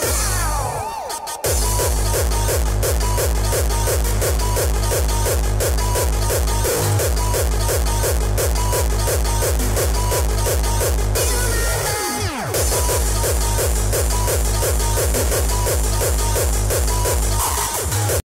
Yeah.